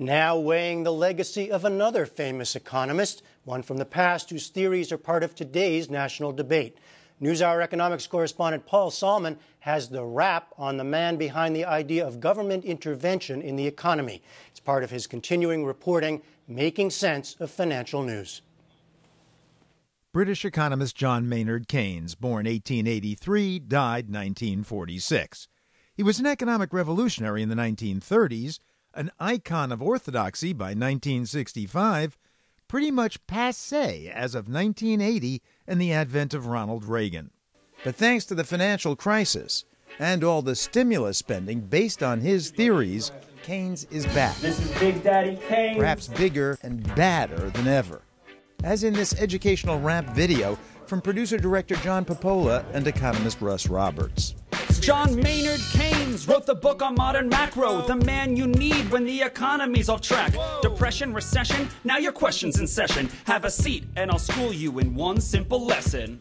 Now weighing the legacy of another famous economist, one from the past whose theories are part of today's national debate. NewsHour economics correspondent Paul Solman has the wrap on the man behind the idea of government intervention in the economy. It's part of his continuing reporting, Making Sense of Financial News. British economist John Maynard Keynes, born 1883, died 1946. He was an economic revolutionary in the 1930s an icon of orthodoxy by 1965, pretty much passe as of 1980 and the advent of Ronald Reagan. But thanks to the financial crisis and all the stimulus spending based on his theories, Keynes is back. This is Big Daddy Keynes. Perhaps bigger and badder than ever. As in this educational rap video from producer director John Papola and economist Russ Roberts. John Maynard Keynes wrote the book on modern macro, the man you need when the economy's off track. Depression, recession, now your question's in session. Have a seat and I'll school you in one simple lesson.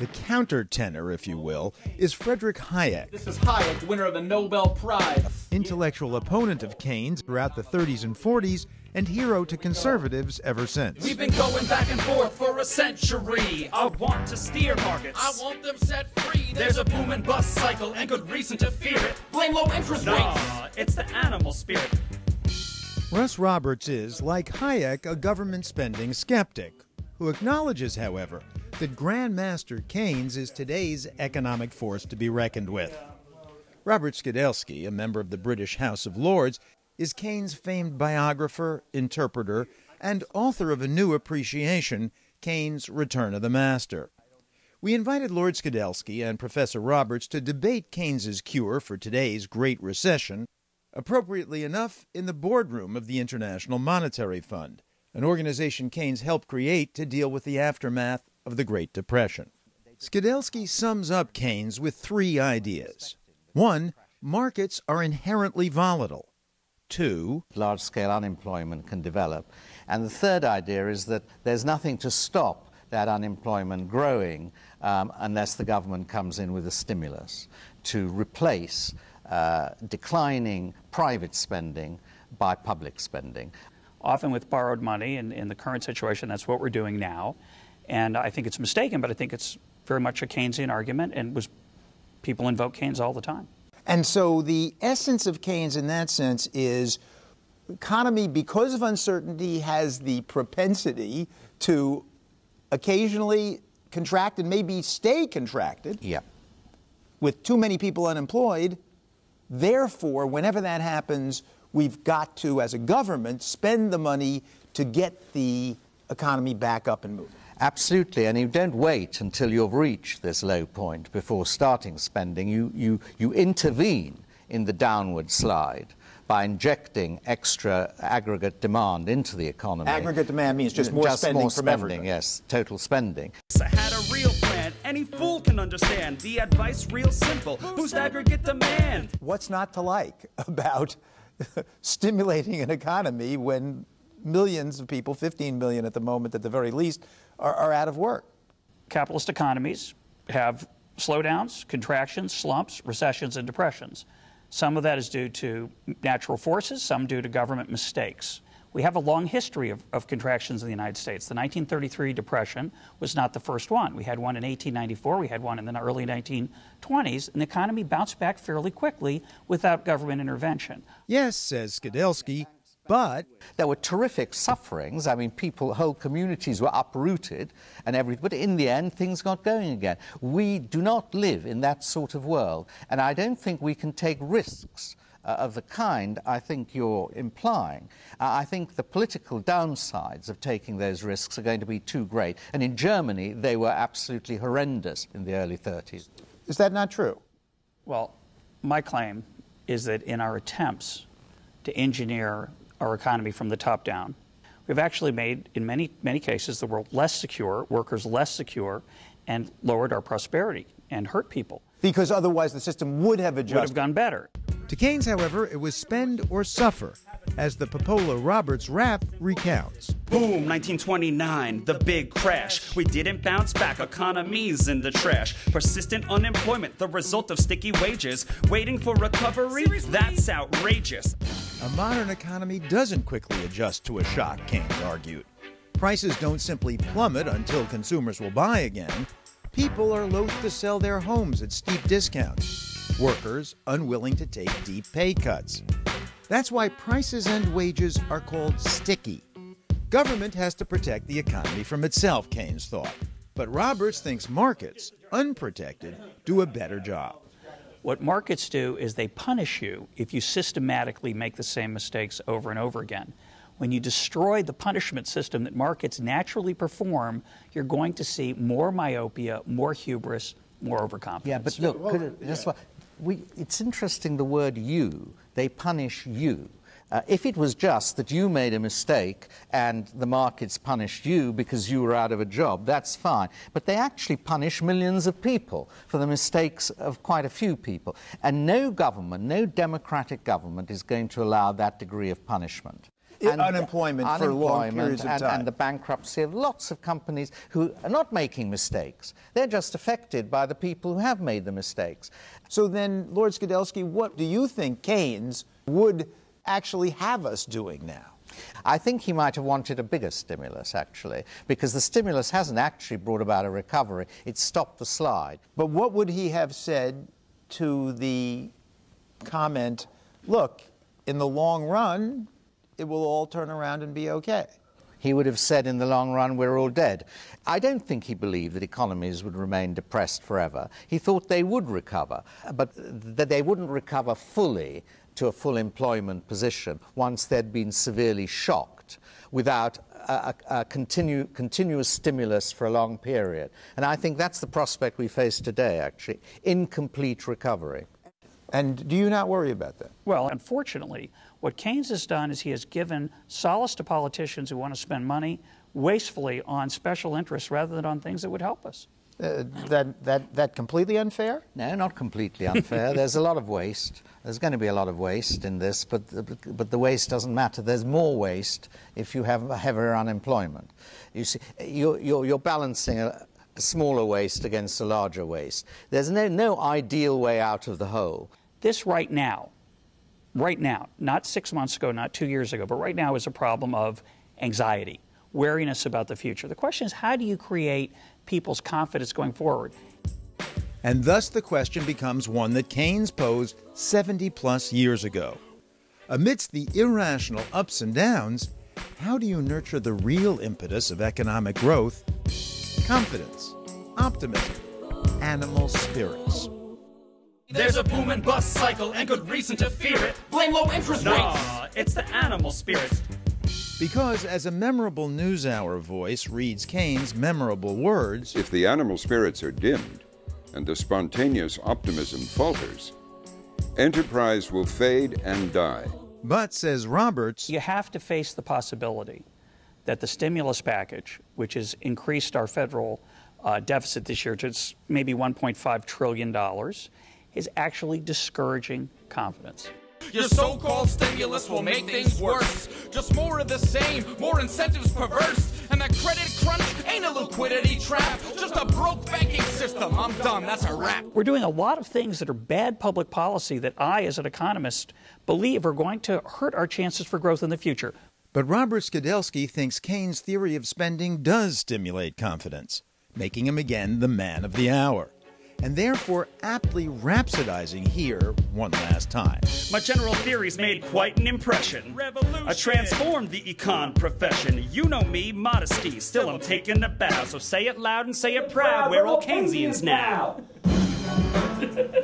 The countertenor, if you will, is Frederick Hayek. This is Hayek, winner of the Nobel Prize. Intellectual opponent of Keynes throughout the 30s and 40s and hero to conservatives ever since. We've been going back and forth for a century. I want to steer markets. I want them set free. There's a boom and bust cycle and good reason to fear it. Blame low interest Nah, rates. it's the animal spirit. Russ Roberts is, like Hayek, a government spending skeptic, who acknowledges, however, that Grandmaster Keynes is today's economic force to be reckoned with. Robert Skidelsky, a member of the British House of Lords, is Keynes' famed biographer, interpreter, and author of a new appreciation, Keynes' Return of the Master. We invited Lord Skidelsky and Professor Roberts to debate Keynes's cure for today's Great Recession, appropriately enough, in the boardroom of the International Monetary Fund, an organization Keynes helped create to deal with the aftermath of the Great Depression. Skidelsky sums up Keynes with three ideas. One, markets are inherently volatile. Two, large scale unemployment can develop. And the third idea is that there's nothing to stop that unemployment growing um, unless the government comes in with a stimulus to replace uh, declining private spending by public spending. Often with borrowed money, and in the current situation, that's what we're doing now. And I think it's mistaken, but I think it's very much a Keynesian argument, and was people invoke Keynes all the time. And so the essence of Keynes in that sense is economy, because of uncertainty, has the propensity to occasionally contract and maybe stay contracted. Yeah. With too many people unemployed. Therefore, whenever that happens, we've got to, as a government, spend the money to get the economy back up and moving. Absolutely, and you don't wait until you've reached this low point before starting spending. You, you, you intervene in the downward slide by injecting extra aggregate demand into the economy. Aggregate demand means just more just spending more spending, everybody. yes, total spending. I had a real plan. Any fool can understand. The advice real simple. Boost aggregate demand. What's not to like about stimulating an economy when millions of people, 15 million at the moment at the very least, are, are out of work? Capitalist economies have slowdowns, contractions, slumps, recessions, and depressions. Some of that is due to natural forces, some due to government mistakes. We have a long history of, of, contractions in the United States. The 1933 Depression was not the first one. We had one in 1894, we had one in the early 1920s, and the economy bounced back fairly quickly without government intervention. Yes, says Skidelsky, but there were terrific sufferings. I mean, people, whole communities were uprooted and everything. But in the end, things got going again. We do not live in that sort of world, and I don't think we can take risks. Uh, of the kind I think you're implying. Uh, I think the political downsides of taking those risks are going to be too great. And in Germany, they were absolutely horrendous in the early 30s. Is that not true? Well, my claim is that in our attempts to engineer our economy from the top down. We've actually made, in many, many cases, the world less secure, workers less secure, and lowered our prosperity and hurt people. Because otherwise the system would have adjusted. Would have gone better. To Keynes, however, it was spend or suffer, as the Papola Roberts rap recounts. Boom, 1929, the big crash. We didn't bounce back, economies in the trash. Persistent unemployment, the result of sticky wages. Waiting for recovery? That's outrageous. A modern economy doesn't quickly adjust to a shock, Keynes argued. Prices don't simply plummet until consumers will buy again. People are loath to sell their homes at steep discounts. Workers unwilling to take deep pay cuts. That's why prices and wages are called sticky. Government has to protect the economy from itself, Keynes thought. But Roberts thinks markets, unprotected, do a better job. What markets do is they punish you if you systematically make the same mistakes over and over again. When you destroy the punishment system that markets naturally perform, you're going to see more myopia, more hubris, more overconfidence. Yeah, but look, could it, just, we, it's interesting the word you. They punish you. Uh, if it was just that you made a mistake and the markets punished you because you were out of a job, that's fine. But they actually punish millions of people for the mistakes of quite a few people. And no government, no democratic government, is going to allow that degree of punishment. And unemployment, for long periods of and, time. And the bankruptcy of lots of companies who are not making mistakes. They're just affected by the people who have made the mistakes. So then, Lord Skidelsky, what do you think Keynes would actually have us doing now? I think he might have wanted a bigger stimulus, actually, because the stimulus hasn't actually brought about a recovery. It's stopped the slide. But what would he have said to the comment, look, in the long run, it will all turn around and be okay? He would have said in the long run, we're all dead. I don't think he believed that economies would remain depressed forever. He thought they would recover, but that they wouldn't recover fully to a full employment position once they'd been severely shocked without a, a, a continu, continuous stimulus for a long period. And I think that's the prospect we face today, actually incomplete recovery. And do you not worry about that? Well, unfortunately, what Keynes has done is he has given solace to politicians who want to spend money wastefully on special interests rather than on things that would help us. Uh, that, that, that completely unfair? No, not completely unfair. There's a lot of waste. There's going to be a lot of waste in this, but, but the waste doesn't matter. There's more waste if you have heavier unemployment. You see, you're, you're, you're balancing a, a smaller waste against a larger waste. There's no, no ideal way out of the hole. This right now, right now, not six months ago, not two years ago, but right now is a problem of anxiety, wariness about the future. The question is how do you create people's confidence going forward? And thus the question becomes one that Keynes posed 70 plus years ago. Amidst the irrational ups and downs, how do you nurture the real impetus of economic growth? Confidence, optimism, animal spirits. There's a boom and bust cycle and good reason to fear it. Blame low interest rates. Nah, it's the animal spirits. Because, as a memorable NewsHour voice reads Keynes' memorable words, If the animal spirits are dimmed and the spontaneous optimism falters, enterprise will fade and die. but, says Roberts, You have to face the possibility that the stimulus package, which has increased our federal uh, deficit this year to maybe $1.5 trillion, is actually discouraging confidence. Your so-called stimulus will make things worse. Just more of the same, more incentives perverse. And that credit crunch ain't a liquidity trap. Just a broke banking system. I'm done. That's a wrap. We're doing a lot of things that are bad public policy that I, as an economist, believe are going to hurt our chances for growth in the future. But Robert Skidelsky thinks Keynes' theory of spending does stimulate confidence, making him again the man of the hour, and therefore aptly rhapsodizing here one last time. My general theories made quite an impression. I transformed the econ profession. You know me, modesty. Still, I'm taking a bow. So say it loud and say it proud. We're all Keynesians now.